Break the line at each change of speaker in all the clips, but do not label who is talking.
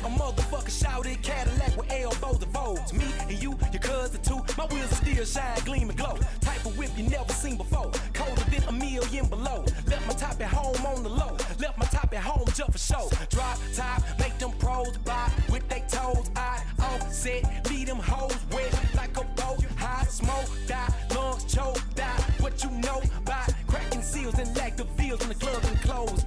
A motherfucker shouted Cadillac with elbow the Vogues. Me and you, your cousin too. My wheels are still shine, gleam and glow. Type of whip you never seen before. Colder than a million below. Left my top at home on the low. Left my top at home just for show. Drop top, make them pros buy with they toes. I offset, lead them hoes wet like a boat. High smoke, die, lungs choke, die. What you know by cracking seals and lack the veals in the club and clothes.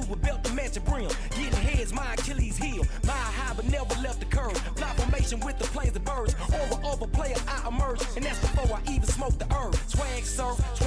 With belt to match brim. Getting heads my Achilles heel. My high but never left the curve. Fly formation with the planes and birds. Over over player I emerge, and that's before I even smoke the herb. Swag surf, swing